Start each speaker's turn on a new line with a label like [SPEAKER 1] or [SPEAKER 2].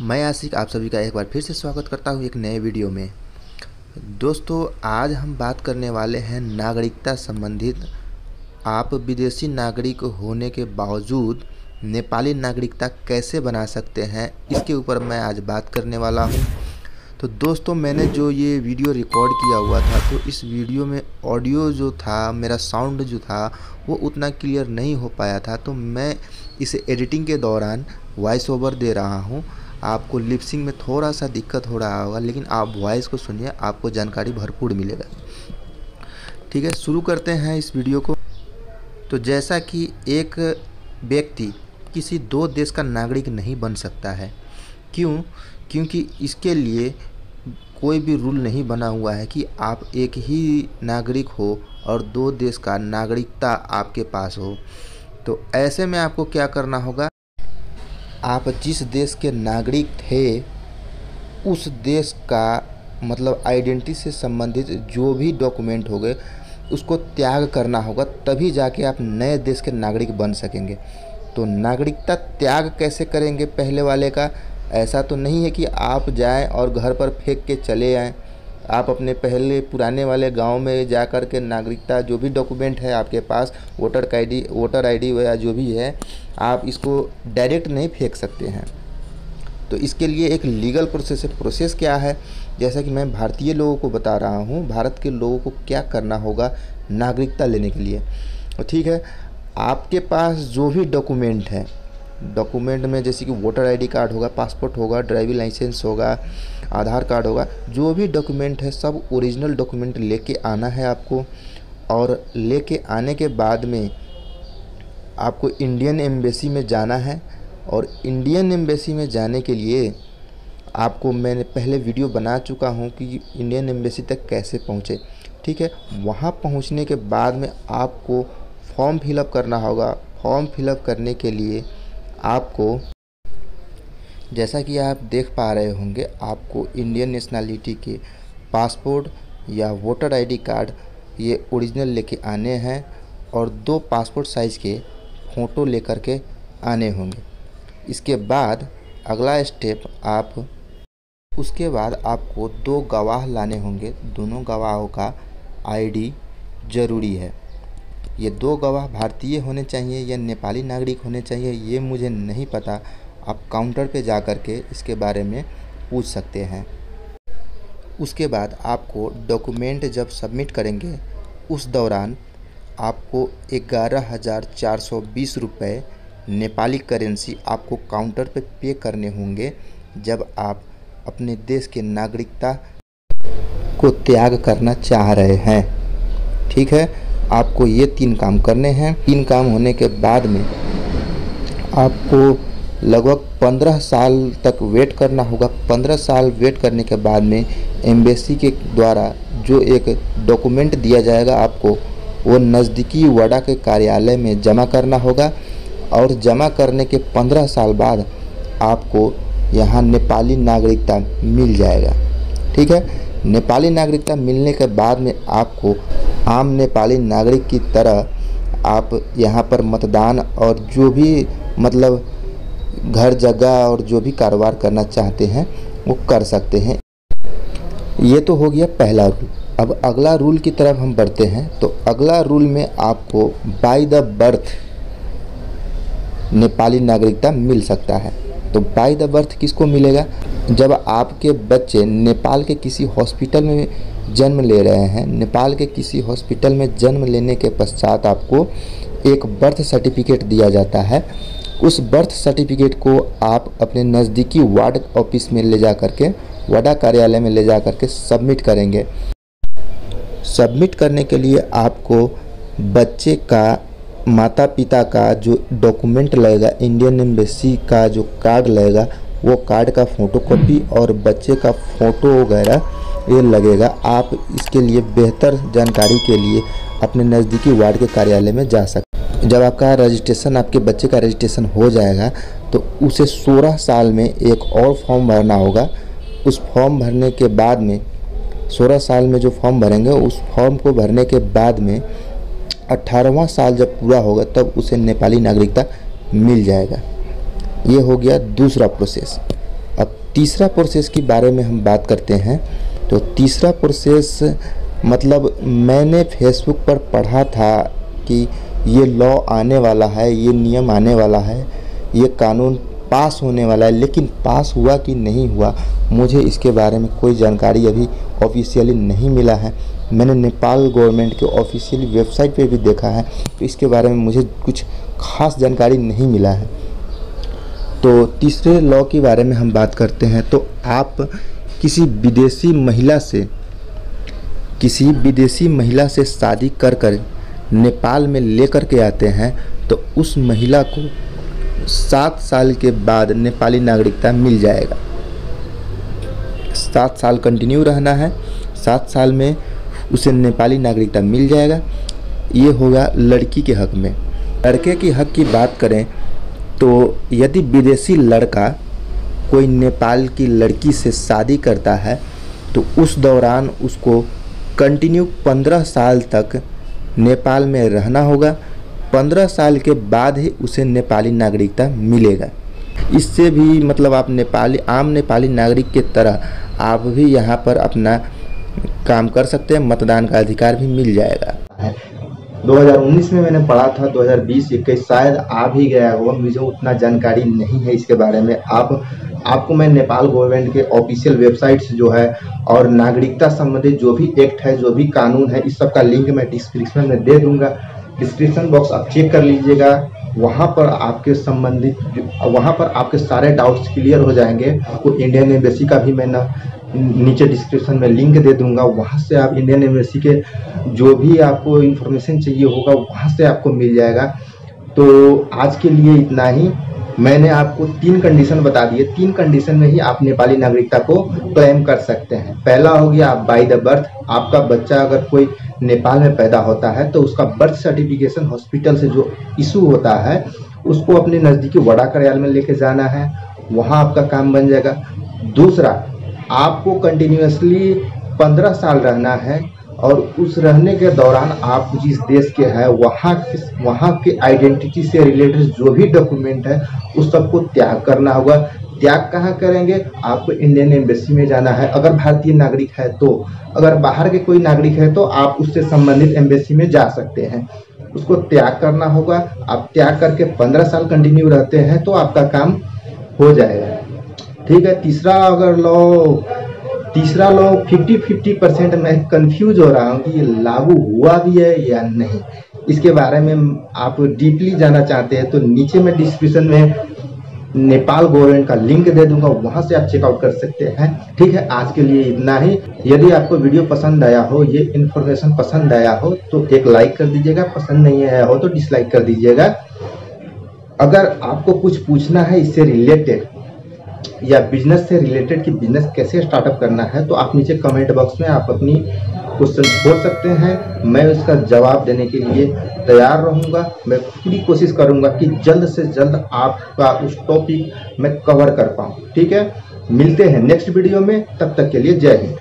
[SPEAKER 1] मैं आशिक, आप सभी का एक बार फिर से स्वागत करता हूँ एक नए वीडियो में। दोस्तों, आज हम बात करने वाले हैं नागरिकता संबंधित। आप विदेशी नागरिक होने के बावजूद नेपाली नागरिकता कैसे बना सकते हैं, इसके ऊपर मैं आज बात करने वाला हूँ। तो दोस्तों, मैंने जो ये वीडियो रिकॉर्ड किया हुआ था तो इस वीडियो में ऑडियो जो था, मेरा साउंड जो था, वो उतना क्लियर नहीं हो पाया था। तो मैं इसे एडिटिंग के दौरान वॉइस ओवर दे रहा हूँ। आपको लिपसिंग में थोड़ा सा दिक्कत हो रहा होगा, लेकिन आप वॉइस को सुनिए, आपको जानकारी भरपूर मिलेगा। ठीक है, शुरू करते हैं इस वीडियो को। तो जैसा कि एक व्यक्ति किसी दो देश का नागरिक नहीं बन सकता है। क्यों? क्योंकि इसके लिए कोई भी रूल नहीं बना हुआ है कि आप एक ही नागरिक हो और दो देश का नागरिकता आपके पास हो। तो ऐसे में आपको क्या करना होगा? आप जिस देश के नागरिक थे, उस देश का मतलब आइडेंटिटी से संबंधित जो भी डॉक्यूमेंट हो गए, उसको त्याग करना होगा, तभी जाके आप नए देश के नागरिक बन सकेंगे। तो नागरिकता त्याग कैसे करेंगे पहले वाले का? ऐसा तो नहीं है कि आप जाएँ और घर पर फेंक के चले आएँ। आप अपने पहले पुराने वाले गाँव में जा कर के नागरिकता जो भी डॉक्यूमेंट है आपके पास वोटर आई वोटर आईडी या जो भी है, आप इसको डायरेक्ट नहीं फेंक सकते हैं। तो इसके लिए एक लीगल प्रोसेस है प्रोसेस क्या है? जैसा कि मैं भारतीय लोगों को बता रहा हूँ, भारत के लोगों को क्या करना होगा नागरिकता लेने के लिए। तो ठीक है, आपके पास जो भी डॉक्यूमेंट है डॉक्यूमेंट में जैसे कि वोटर आईडी कार्ड होगा, पासपोर्ट होगा, ड्राइविंग लाइसेंस होगा, आधार कार्ड होगा, जो भी डॉक्यूमेंट है, सब ओरिजिनल डॉक्यूमेंट लेके आना है आपको। और लेके आने के बाद में आपको इंडियन एम्बेसी में जाना है। और इंडियन एम्बेसी में जाने के लिए आपको मैंने पहले वीडियो बना चुका हूँ कि इंडियन एम्बेसी तक कैसे पहुँचे। ठीक है, वहाँ पहुँचने के बाद में आपको फॉर्म फिलअप करना होगा। फॉर्म फिलअप करने के लिए आपको, जैसा कि आप देख पा रहे होंगे, आपको इंडियन नेशनलिटी के पासपोर्ट या वोटर आईडी कार्ड ये ओरिजिनल लेके आने हैं और दो पासपोर्ट साइज़ के फ़ोटो लेकर के आने होंगे। इसके बाद अगला स्टेप आप, उसके बाद आपको दो गवाह लाने होंगे। दोनों गवाहों का आईडी ज़रूरी है। ये दो गवाह भारतीय होने चाहिए या नेपाली नागरिक होने चाहिए, ये मुझे नहीं पता। आप काउंटर पे जा कर के इसके बारे में पूछ सकते हैं। उसके बाद आपको डॉक्यूमेंट जब सबमिट करेंगे, उस दौरान आपको ग्यारह हज़ार चार सौ बीस रुपये नेपाली करेंसी आपको काउंटर पे पे करने होंगे, जब आप अपने देश के नागरिकता को त्याग करना चाह रहे हैं। ठीक है? आपको ये तीन काम करने हैं। तीन काम होने के बाद में आपको लगभग पंद्रह साल तक वेट करना होगा। पंद्रह साल वेट करने के बाद में एम्बेसी के द्वारा जो एक डॉक्यूमेंट दिया जाएगा आपको, वो नज़दीकी वडा के कार्यालय में जमा करना होगा और जमा करने के पंद्रह साल बाद आपको यहाँ नेपाली नागरिकता मिल जाएगा। ठीक है? नेपाली नागरिकता मिलने के बाद में आपको आम नेपाली नागरिक की तरह आप यहाँ पर मतदान और जो भी मतलब घर जगह और जो भी कारोबार करना चाहते हैं, वो कर सकते हैं। ये तो हो गया पहला रूल अब अगला रूल की तरफ़ हम बढ़ते हैं तो अगला रूल में आपको बाय द बर्थ नेपाली नागरिकता मिल सकता है। तो बाय द बर्थ किसको मिलेगा? जब आपके बच्चे नेपाल के किसी हॉस्पिटल में जन्म ले रहे हैं। नेपाल के किसी हॉस्पिटल में जन्म लेने के पश्चात आपको एक बर्थ सर्टिफिकेट दिया जाता है। उस बर्थ सर्टिफिकेट को आप अपने नज़दीकी वार्ड ऑफ़िस में ले जा कर के वाडा कार्यालय में ले जा कर के सबमिट करेंगे। सबमिट करने के लिए आपको बच्चे का माता पिता का जो डॉक्यूमेंट लगेगा, इंडियन एम्बेसी का जो कार्ड लगेगा, वो कार्ड का फ़ोटोकॉपी और बच्चे का फ़ोटो वगैरह लगेगा। आप इसके लिए बेहतर जानकारी के लिए अपने नज़दीकी वार्ड के कार्यालय में जा सकते जब आपका रजिस्ट्रेशन आपके बच्चे का रजिस्ट्रेशन हो जाएगा तो उसे 16 साल में एक और फॉर्म भरना होगा। उस फॉर्म भरने के बाद में 16 साल में जो फॉर्म भरेंगे, उस फॉर्म को भरने के बाद में अट्ठारहवा साल जब पूरा होगा, तब उसे नेपाली नागरिकता मिल जाएगा। ये हो गया दूसरा प्रोसेस। अब तीसरा प्रोसेस के बारे में हम बात करते हैं। तो तीसरा प्रोसेस मतलब मैंने फेसबुक पर पढ़ा था कि ये लॉ आने वाला है, ये नियम आने वाला है, ये कानून पास होने वाला है, लेकिन पास हुआ कि नहीं हुआ, मुझे इसके बारे में कोई जानकारी अभी ऑफिशियली नहीं मिला है। मैंने नेपाल गवर्नमेंट के ऑफिशियल वेबसाइट पे भी देखा है तो इसके बारे में मुझे कुछ खास जानकारी नहीं मिला है। तो तीसरे लॉ के बारे में हम बात करते हैं। तो आप किसी विदेशी महिला से, किसी विदेशी महिला से शादी कर कर नेपाल में लेकर के आते हैं तो उस महिला को सात साल के बाद नेपाली नागरिकता मिल जाएगा। सात साल कंटिन्यू रहना है, सात साल में उसे नेपाली नागरिकता मिल जाएगा। ये होगा लड़की के हक में। लड़के के हक की बात करें तो यदि विदेशी लड़का कोई नेपाल की लड़की से शादी करता है तो उस दौरान उसको कंटिन्यू पंद्रह साल तक नेपाल में रहना होगा। पंद्रह साल के बाद ही उसे नेपाली नागरिकता मिलेगा। इससे भी मतलब आप नेपाली, आम नेपाली नागरिक के तरह आप भी यहाँ पर अपना काम कर सकते हैं, मतदान का अधिकार भी मिल जाएगा। 2019 में मैंने पढ़ा था 2020 इक्कीस, शायद आ भी गया होगा, मुझे उतना जानकारी नहीं है इसके बारे में। आप आपको मैं नेपाल गवर्नमेंट के ऑफिशियल वेबसाइट्स जो है और नागरिकता संबंधित जो भी एक्ट है, जो भी कानून है, इस सब का लिंक मैं डिस्क्रिप्शन में दे दूँगा। डिस्क्रिप्शन बॉक्स आप चेक कर लीजिएगा। वहाँ पर आपके संबंधित वहाँ पर आपके सारे डाउट्स क्लियर हो जाएँगे। आपको इंडियन एम्बेसी का भी मैं नीचे डिस्क्रिप्शन में लिंक दे दूँगा। वहाँ से आप इंडियन एम्बेसी के जो भी आपको इन्फॉर्मेशन चाहिए होगा, वहाँ से आपको मिल जाएगा। तो आज के लिए इतना ही। मैंने आपको तीन कंडीशन बता दिए। तीन कंडीशन में ही आप नेपाली नागरिकता को क्लेम कर सकते हैं। पहला हो गया आप बाई द बर्थ आपका बच्चा अगर कोई नेपाल में पैदा होता है तो उसका बर्थ सर्टिफिकेशन हॉस्पिटल से जो इशू होता है, उसको अपने नज़दीकी वड़ा कार्यालय में लेके जाना है। वहाँ आपका काम बन जाएगा। दूसरा, आपको कंटिन्यूसली पंद्रह साल रहना है। और उस रहने के दौरान आप जिस देश के हैं, वहाँ वहाँ के आइडेंटिटी से रिलेटेड जो भी डॉक्यूमेंट है, उस सबको त्याग करना होगा। त्याग कहाँ करेंगे? आपको इंडियन एम्बेसी में जाना है। अगर भारतीय नागरिक है तो अगर बाहर के कोई नागरिक है तो आप उससे संबंधित एम्बेसी में जा सकते हैं। उसको त्याग करना होगा। आप त्याग करके पंद्रह साल कंटिन्यू रहते हैं तो आपका काम हो जाएगा। ठीक है, तीसरा अगर लॉ तीसरा लॉ 50 50 परसेंट मैं कंफ्यूज हो रहा हूँ कि ये लागू हुआ भी है या नहीं। इसके बारे में आप डीपली जाना चाहते हैं तो नीचे में डिस्क्रिप्शन में नेपाल गवर्नमेंट का लिंक दे दूँगा, वहाँ से आप चेकआउट कर सकते हैं। ठीक है, आज के लिए इतना ही। यदि आपको वीडियो पसंद आया हो, ये इन्फॉर्मेशन पसंद आया हो तो एक लाइक कर दीजिएगा, पसंद नहीं आया हो तो डिसलाइक कर दीजिएगा। अगर आपको कुछ पूछना है, इससे रिलेटेड या बिज़नेस से रिलेटेड कि बिज़नेस कैसे स्टार्टअप करना है तो आप नीचे कमेंट बॉक्स में आप अपनी क्वेश्चन छोड़ सकते हैं। मैं उसका जवाब देने के लिए तैयार रहूँगा। मैं पूरी कोशिश करूँगा कि जल्द से जल्द आपका उस टॉपिक मैं कवर कर पाऊँ। ठीक है? मिलते हैं नेक्स्ट वीडियो में। तब तक के लिए जय हिंद।